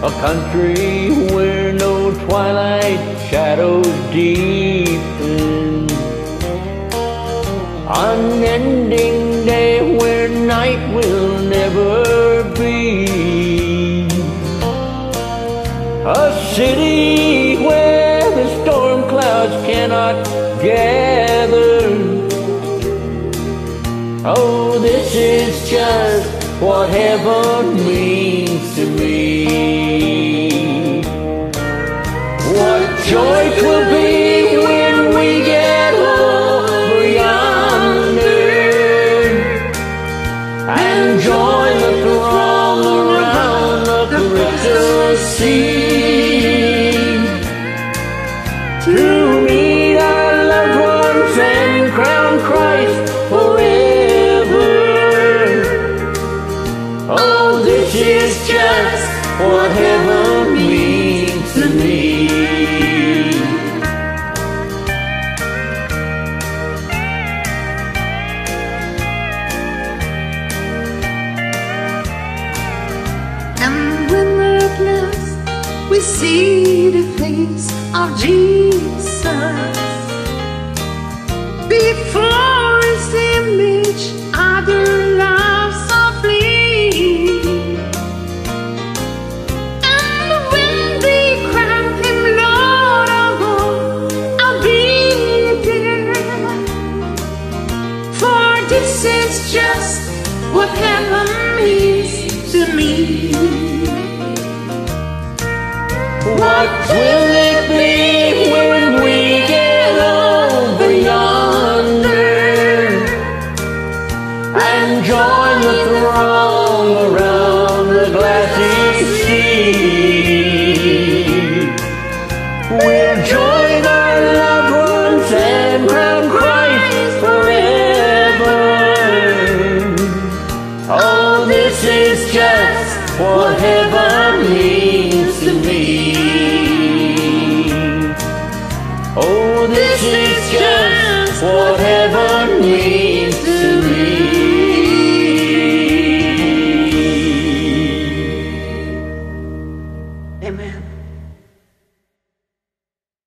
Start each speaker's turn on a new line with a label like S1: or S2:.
S1: A country where no twilight shadows deepen. Unending day where night will never be. A city where the storm clouds cannot gather. Oh, this is just what heaven means to me. What joy will be when we get over yonder and join the throng around the crystal sea to meet our loved ones and crown Christ This is just what heaven means to me.
S2: And when last we see the face of Jesus before This is just what heaven means to me.
S1: What will it be when we get over yonder and join the throng around the glassy sea? We'll join our what heaven means to me. Oh, this is just what heaven means.